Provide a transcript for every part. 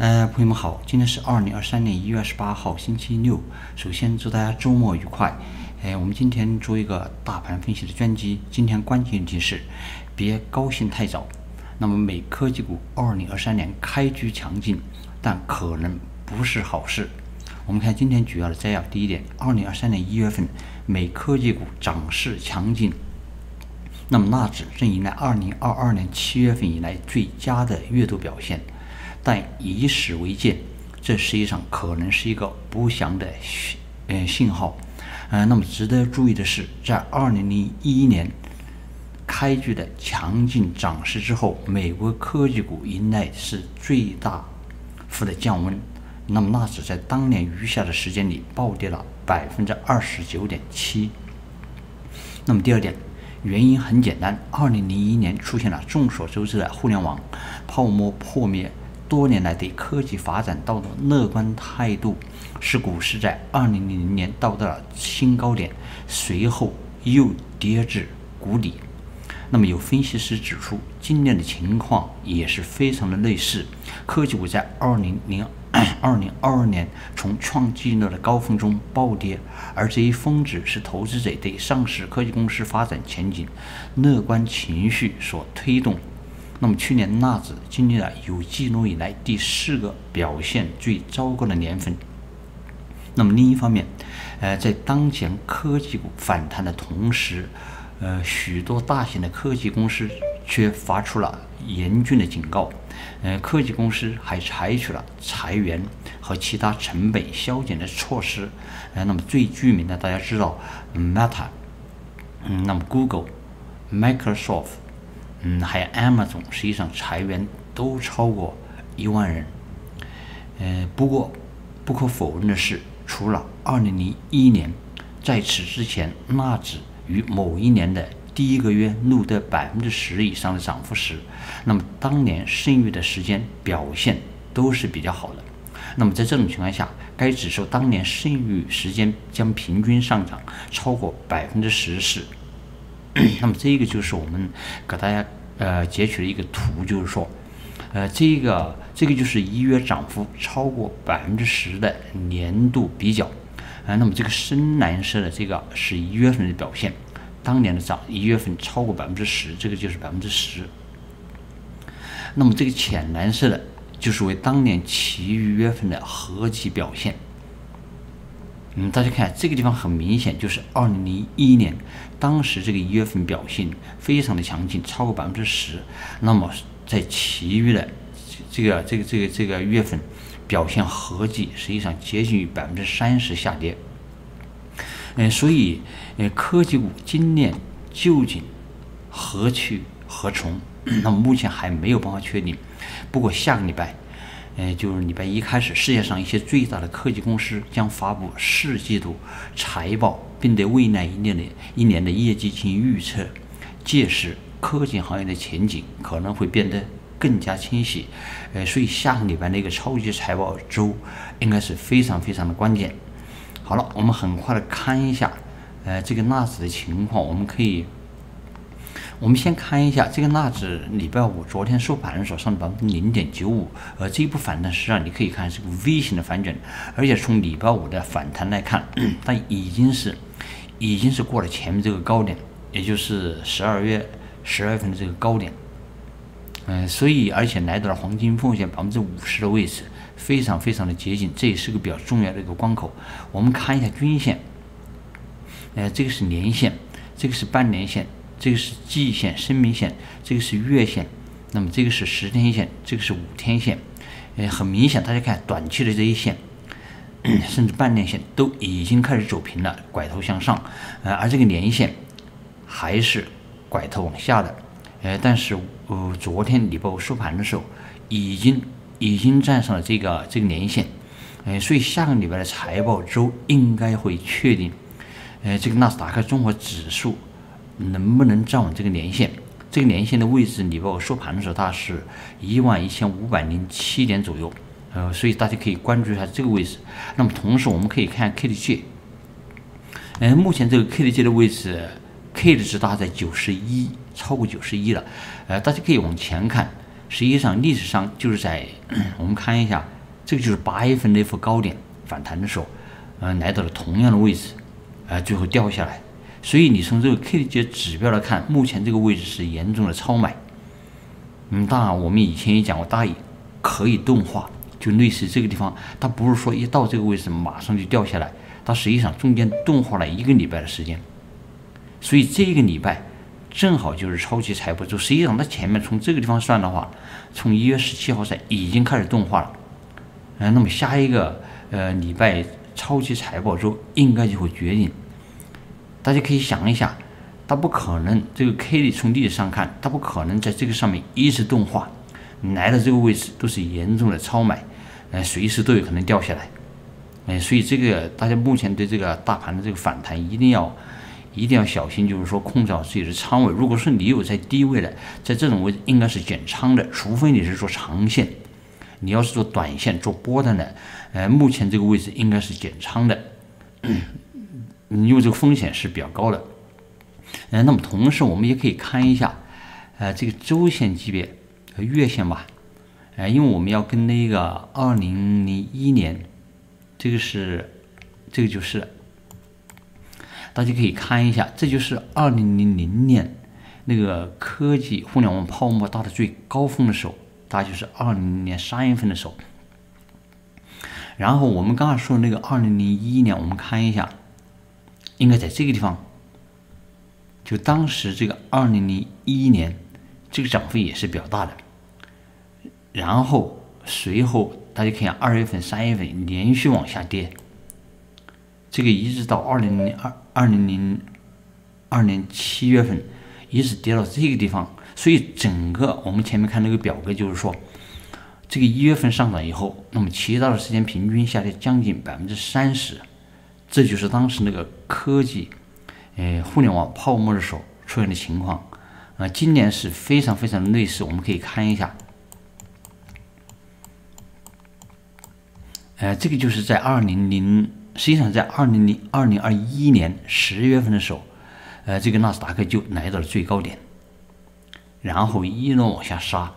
呃，朋友们好，今天是二零二三年一月二十八号，星期六。首先祝大家周末愉快。哎，我们今天做一个大盘分析的专辑。今天关键问题是，别高兴太早。那么美科技股二零二三年开局强劲，但可能不是好事。我们看今天主要的摘要。第一点，二零二三年一月份美科技股涨势强劲，那么纳指正迎来二零二二年七月份以来最佳的月度表现。但以史为鉴，这实际上可能是一个不祥的呃信号。呃，那么值得注意的是，在二零零一年开局的强劲涨势之后，美国科技股迎来是最大幅的降温。那么纳指在当年余下的时间里暴跌了百分之二十九点七。那么第二点，原因很简单，二零零一年出现了众所周知的互联网泡沫破灭。多年来对科技发展抱的乐观态度，使股市在二零零零年到达了新高点，随后又跌至谷底。那么有分析师指出，今年的情况也是非常的类似。科技股在二零零 二零二二年从创纪录的高峰中暴跌，而这一峰值是投资者对上市科技公司发展前景乐观情绪所推动。那么去年纳指经历了有记录以来第四个表现最糟糕的年份。那么另一方面，呃，在当前科技股反弹的同时，呃，许多大型的科技公司却发出了严峻的警告。呃，科技公司还采取了裁员和其他成本削减的措施。呃，那么最著名的大家知道，Meta，嗯，那么 Google，Microsoft。嗯，还有 Amazon，实际上裁员都超过一万人。呃，不过不可否认的是，除了2001年，在此之前，纳指于某一年的第一个月录得百分之十以上的涨幅时，那么当年剩余的时间表现都是比较好的。那么在这种情况下，该指数当年剩余时间将平均上涨超过百分之十四。那么这个就是我们给大家呃截取的一个图，就是说，呃，这个这个就是一月涨幅超过百分之十的年度比较，啊，那么这个深蓝色的这个是一月份的表现，当年的涨一月份超过百分之十，这个就是百分之十。那么这个浅蓝色的就是为当年其余月份的合计表现。嗯，大家看这个地方很明显，就是二零零一年，当时这个一月份表现非常的强劲，超过百分之十。那么在其余的这个这个这个这个月份表现合计实际上接近于百分之三十下跌。嗯，所以呃科技股今年究竟何去何从？那么目前还没有办法确定。不过下个礼拜。呃，就是礼拜一开始，世界上一些最大的科技公司将发布四季度财报，并对未来一年的一年的业绩进行预测。届时，科技行业的前景可能会变得更加清晰。呃，所以下个礼拜那个超级财报周应该是非常非常的关键。好了，我们很快的看一下，呃，这个纳指的情况，我们可以。我们先看一下这个纳指，礼拜五昨天收盘的时候上百分之零点九五，而，这一波反弹实际上你可以看是个 V 型的反转，而且从礼拜五的反弹来看，它已经是已经是过了前面这个高点，也就是十二月十二月份的这个高点，嗯，所以而且来到了黄金风险百分之五十的位置，非常非常的接近，这也是个比较重要的一个关口。我们看一下均线，呃，这个是年线，这个是半年线。这个是季线、生命线，这个是月线，那么这个是十天线，这个是五天线。呃，很明显，大家看短期的这一线，甚至半年线都已经开始走平了，拐头向上。呃，而这个年线还是拐头往下的。呃，但是呃，昨天礼拜五收盘的时候，已经已经站上了这个这个年线。呃，所以下个礼拜的财报周应该会确定，呃，这个纳斯达克综合指数。能不能站稳这个年线？这个年线的位置，你包括收盘的时候，它是一万一千五百零七点左右，呃，所以大家可以关注一下这个位置。那么同时，我们可以看 KDJ，嗯，目前这个 KDJ 的位置，K 的值大概在九十一，超过九十一了。呃，大家可以往前看，实际上历史上就是在 我们看一下，这个就是八月份那幅高点反弹的时候，呃，来到了同样的位置，呃，最后掉下来。所以你从这个 K D J 指标来看，目前这个位置是严重的超买。嗯，当然我们以前也讲过，大也可以钝化，就类似这个地方，它不是说一到这个位置马上就掉下来，它实际上中间钝化了一个礼拜的时间。所以这一个礼拜正好就是超级财报周，实际上它前面从这个地方算的话，从一月十七号才已经开始钝化了。嗯，那么下一个呃礼拜超级财报周应该就会决定。大家可以想一下，它不可能这个 K 线从历史上看，它不可能在这个上面一直钝化，来到这个位置都是严重的超买，呃，随时都有可能掉下来，哎，所以这个大家目前对这个大盘的这个反弹一定要一定要小心，就是说控制好自己的仓位。如果说你有在低位的，在这种位置应该是减仓的，除非你是做长线，你要是做短线做波段的，呃，目前这个位置应该是减仓的。因为这个风险是比较高的，呃，那么同时我们也可以看一下，呃，这个周线级别和月线吧，呃，因为我们要跟那个二零零一年，这个是，这个就是，大家可以看一下，这就是二零零零年那个科技互联网泡沫到的最高峰的时候，大概就是二零零年三月份的时候，然后我们刚刚说的那个二零零一年，我们看一下。应该在这个地方，就当时这个二零零一年，这个涨幅也是比较大的。然后随后大家看下二月份、三月份连续往下跌，这个一直到二零零二二零零二年七月份，一直跌到这个地方。所以整个我们前面看那个表格，就是说，这个一月份上涨以后，那么其他的时间平均下跌将近百分之三十。这就是当时那个科技，呃，互联网泡沫的时候出现的情况，啊，今年是非常非常类似。我们可以看一下，呃，这个就是在二零零，实际上在二零零二零二一年十月份的时候，呃，这个纳斯达克就来到了最高点，然后一路往下杀，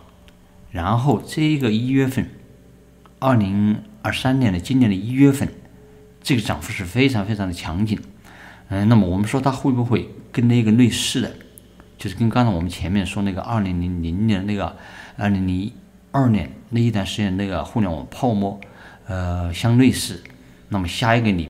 然后这个一月份，二零二三年的今年的一月份。这个涨幅是非常非常的强劲，嗯，那么我们说它会不会跟那个类似的，就是跟刚才我们前面说那个二零零零年那个二零零二年那一段时间那个互联网泡沫，呃，相类似？那么下一个礼